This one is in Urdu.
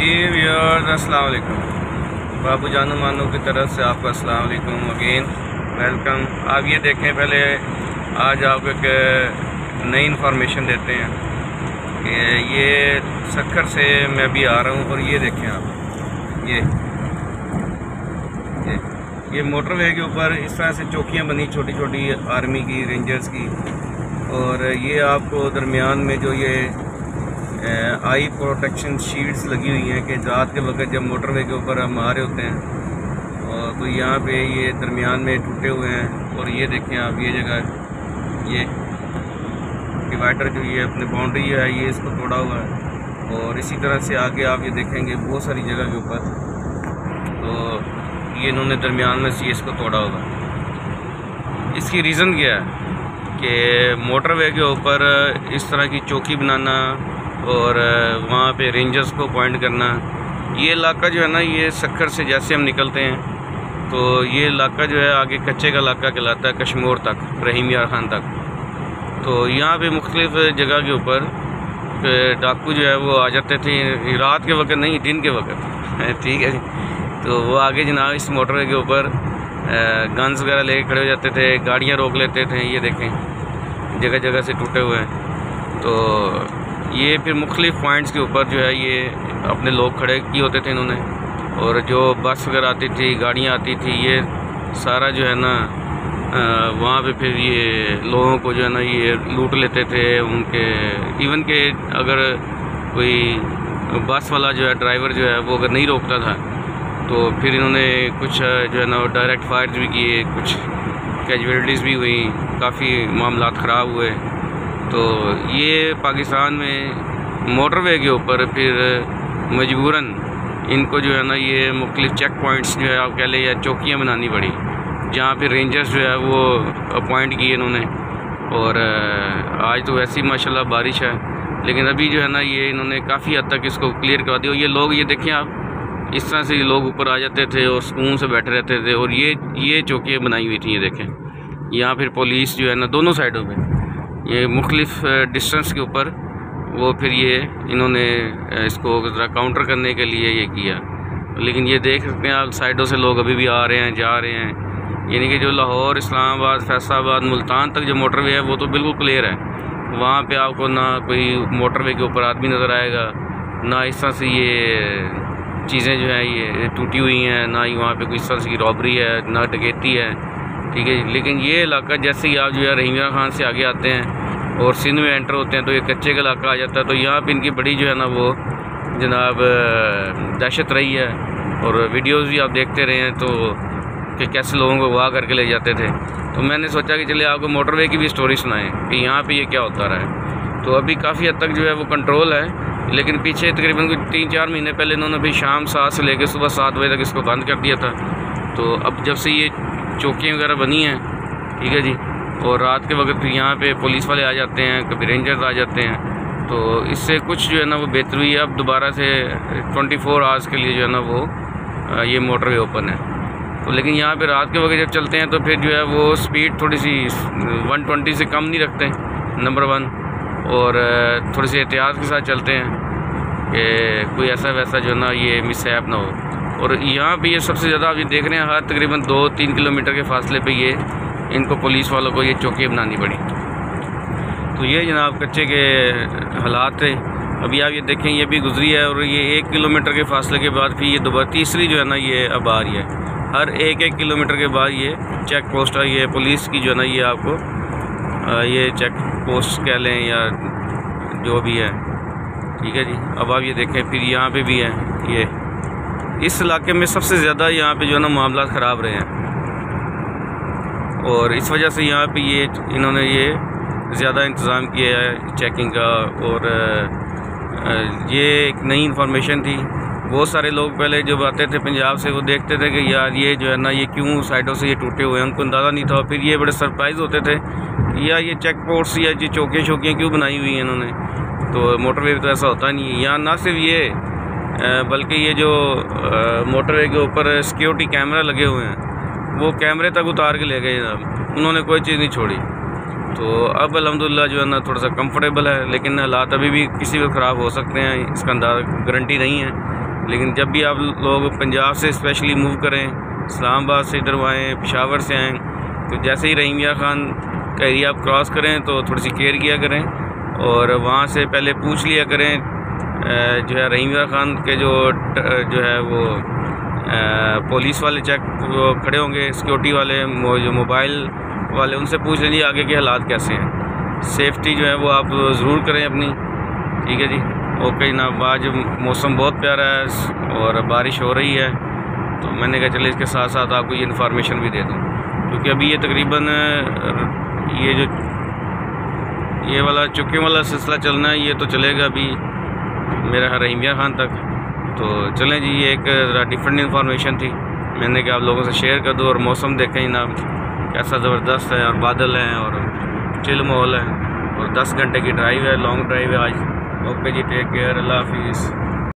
جی ویورز، السلام علیکم۔ بابو جانو مانو کی طرف سے آپ کو السلام علیکم اگین ویلکم آپ یہ دیکھیں پہلے، آج آپ ایک نئی انفارمیشن دیتے ہیں کہ یہ سکھر سے میں ابھی آ رہا ہوں اور یہ دیکھیں آپ۔ یہ یہ موٹر وے کے اوپر اس طرح سے چوکیاں بنی چھوٹی چھوٹی آرمی کی رینجرز کی۔ اور یہ آپ کو درمیان میں جو یہ آئی پروٹیکشن شیٹس لگی ہوئی ہیں کہ رات کے وقت جب موٹر وے کے اوپر ہم آ رہے ہوتے ہیں اور تو یہاں پہ یہ درمیان میں ٹوٹے ہوئے ہیں۔ اور یہ دیکھیں آپ، یہ جگہ، یہ ڈیوائڈر جو یہ اپنے باؤنڈری ہے، یہ اس کو توڑا ہوا ہے۔ اور اسی طرح سے آگے آپ یہ دیکھیں گے بہت ساری جگہ کے اوپر۔ تو یہ انہوں نے درمیان میں سے اس کو توڑا ہوا۔ ہے اس کی ریزن کیا ہے کہ موٹر وے کے اوپر اس طرح کی چوکی بنانا اور وہاں پہ رینجرز کو پوائنٹ کرنا۔ یہ علاقہ جو ہے نا، یہ سکھر سے جیسے ہم نکلتے ہیں، تو یہ علاقہ جو ہے آگے کچے کا علاقہ کہلاتا ہے، کشمور تک، رحیم یار خان تک۔ تو یہاں پہ مختلف جگہ کے اوپر ڈاکو جو ہے وہ آ جاتے تھے، رات کے وقت نہیں، دن کے وقت۔ ٹھیک ہے جی۔ تو وہ آگے جی جناب اس موٹر کے اوپر گنز وغیرہ لے کے کھڑے ہو جاتے تھے، گاڑیاں روک لیتے تھے، یہ دیکھیں۔ جگہ جگہ سے ٹوٹے ہوئے۔ ہیں تو یہ پھر مختلف پوائنٹس کے اوپر جو ہے یہ اپنے لوگ کھڑے کیے ہوتے تھے انہوں نے۔ اور جو بس وغیرہ آتی تھی، گاڑیاں آتی تھی یہ سارا جو ہے نا وہاں پہ پھر یہ لوگوں کو جو ہے نا، یہ لوٹ لیتے تھے۔ ان کے ایون کہ اگر کوئی بس والا جو ہے ڈرائیور جو ہے، وہ اگر نہیں روکتا تھا، تو پھر انہوں نے کچھ جو ہے نا ڈائریکٹ فائرز بھی کیے، کچھ کیجویلٹیز بھی ہوئیں، کافی معاملات خراب ہوئے۔ تو یہ پاکستان میں موٹر وے کے اوپر پھر مجبوراً ان کو جو ہے نا یہ مختلف چیک پوائنٹس جو ہے آپ کہہ لیں یا چوکیاں بنانی پڑی، جہاں پہ رینجرز جو ہے وہ اپوائنٹ کیے انہوں نے۔ اور آج تو ویسی ماشاء اللہ بارش ہے، لیکن ابھی جو ہے نا یہ انہوں نے کافی حد تک اس کو کلیئر کروا دیا۔ اور یہ لوگ، یہ دیکھیں آپ، اس طرح سے یہ لوگ اوپر آ جاتے تھے اور سکون سے بیٹھے رہتے تھے۔ اور یہ یہ چوکیاں بنائی ہوئی تھیں، یہ دیکھیں۔ یہاں پھر پولیس جو ہے نا دونوں سائڈوں پہ یہ مختلف ڈسٹنس کے اوپر وہ پھر یہ انہوں نے اس کو ذرا کاؤنٹر کرنے کے لیے یہ کیا۔ لیکن یہ دیکھ سکتے ہیں آپ سائڈوں سے لوگ ابھی بھی آ رہے ہیں، جا رہے ہیں۔ یعنی کہ جو لاہور، اسلام آباد، فیصلہ آباد، ملتان تک جو موٹر وے ہے وہ تو بالکل کلیئر ہے۔ وہاں پہ آپ کو نہ کوئی موٹر وے کے اوپر آدمی نظر آئے گا، نہ اس طرح سے یہ چیزیں جو ہیں یہ ٹوٹی ہوئی ہیں، نہ ہی وہاں پہ کوئی اس طرح سے رابری ہے، نہ ڈکیتی ہے۔ ٹھیک ہے جی۔ لیکن یہ علاقہ جیسے ہی آپ جو ہے رحیمہ خان سے آگے آتے ہیں اور سندھ میں انٹر ہوتے ہیں تو یہ کچے کا علاقہ آ جاتا ہے۔ تو یہاں پہ ان کی بڑی جو ہے نا وہ جناب دہشت رہی ہے۔ اور ویڈیوز بھی آپ دیکھتے رہے ہیں تو کہ کیسے لوگوں کو واہ کر کے لے جاتے تھے۔ تو میں نے سوچا کہ چلے، آپ کو موٹر وے کی بھی سٹوری سنائیں کہ یہاں پہ یہ کیا ہوتا رہا ہے۔ تو ابھی کافی حد تک جو ہے وہ کنٹرول ہے، لیکن پیچھے تقریباً کوئی تین چار مہینے پہلے انہوں نے بھی شام سات سے لے کے صبح سات بجے تک اس کو بند کر دیا تھا۔ تو اب جب سے یہ چوکیاں وغیرہ بنی ہیں، ٹھیک ہے جی۔ اور رات کے وقت پھر یہاں پہ پولیس والے آ جاتے ہیں، کبھی رینجرز آ جاتے ہیں۔ تو اس سے کچھ جو ہے نا وہ بہتر ہوئی ہے۔ اب دوبارہ سے ٹونٹی فور آورس کے لیے جو ہے نا وہ یہ موٹر وے اوپن ہے۔ تو لیکن یہاں پہ رات کے وقت جب چلتے ہیں تو پھر جو ہے وہ اسپیڈ تھوڑی سی، ون ٹونٹی سے کم نہیں رکھتے، نمبر ون۔ اور تھوڑی سی احتیاط کے ساتھ چلتے ہیں کہ کوئی ایسا ویسا جو ہے نا یہ مس ایپ نہ ہو اور یہاں پہ یہ سب سے زیادہ آپ یہ دیکھ رہے ہیں، ہر تقریباً دو تین کلومیٹر کے فاصلے پہ یہ، ان کو پولیس والوں کو یہ چوکیاں بنانی پڑی۔ تو یہ جناب کچے کے حالات تھے۔ ابھی آپ یہ دیکھیں، یہ بھی گزری ہے اور یہ ایک کلومیٹر کے فاصلے کے بعد پھر یہ دوبارہ تیسری جو ہے نا، یہ اب آ رہی ہے۔ ہر ایک ایک کلومیٹر کے بعد یہ چیک پوسٹ ہے، یہ پولیس کی جو ہے نا، یہ آپ کو یہ چیک پوسٹ کہہ لیں یا جو بھی ہے۔ ٹھیک ہے جی اب آپ یہ دیکھیں، پھر یہاں پہ بھی ہے، یہ۔ اس علاقے میں سب سے زیادہ یہاں پہ جو ہے نا معاملات خراب رہے ہیں۔ اور اس وجہ سے یہاں پہ یہ انہوں نے یہ زیادہ انتظام کیا ہے چیکنگ کا اور یہ ایک نئی انفارمیشن تھی۔ بہت سارے لوگ پہلے جب آتے تھے پنجاب سے وہ دیکھتے تھے کہ یار یہ جو ہے نا یہ کیوں سائڈوں سے یہ ٹوٹے ہوئے ہیں؟ ان کو اندازہ نہیں تھا۔ پھر یہ بڑے سرپرائز ہوتے تھے یا یہ چیک پوسٹ یا یہ چوکیاں شوکیاں کیوں بنائی ہوئی ہیں انہوں نے؟ تو موٹر وے تو ایسا ہوتا نہیں ہے۔ یہاں نہ صرف یہ بلکہ یہ جو موٹر وے کے اوپر سیکیورٹی کیمرہ لگے ہوئے ہیں، وہ کیمرے تک اتار کے لے گئے جناب انہوں نے کوئی چیز نہیں چھوڑی۔ تو اب الحمدللہ جو ہے نا، تھوڑا سا کمفرٹیبل ہے، لیکن حالات ابھی بھی کسی کو خراب ہو سکتے ہیں۔ اس کا انداز گارنٹی نہیں ہے۔ لیکن جب بھی آپ لوگ پنجاب سے اسپیشلی موو کریں، اسلام آباد سے ادھر آئیں پشاور سے آئیں، تو جیسے ہی رحیمیہ خان کا ایریا آپ کراس کریں، تو تھوڑی سی کیئر کیا کریں۔ اور وہاں سے پہلے پوچھ لیا کریں جو ہے رحیمیہ خان کے جو جو ہے وہ پولیس والے چیک کھڑے ہوں گے سیکورٹی والے جو موبائل والے، ان سے پوچھ لیں جی آگے کے حالات کیسے ہیں۔ سیفٹی جو ہے وہ آپ ضرور کریں اپنی۔ ٹھیک ہے جی؟ اوکے جناب، آج موسم بہت پیارا ہے، اور بارش ہو رہی ہے، تو میں نے کہا چلے اس کے ساتھ ساتھ آپ کو یہ انفارمیشن بھی دے دوں۔ کیونکہ ابھی یہ تقریباً یہ جو، یہ والا چکے والا سلسلہ چلنا ہے، یہ تو چلے گا ابھی۔ میرا رحیمیہ خان تک۔ تو چلیں جی یہ ایک ذرا ڈفرینٹ انفارمیشن تھی۔ میں نے کہا آپ لوگوں سے شیئر کر دوں اور موسم دیکھیں جناب۔ کیسا زبردست ہے اور بادل ہیں اور چل ماحول ہے۔ اور دس گھنٹے کی ڈرائیو ہے لانگ ڈرائیو ہے آج۔ اوکے جی ٹیک کیئر اللہ حافظ۔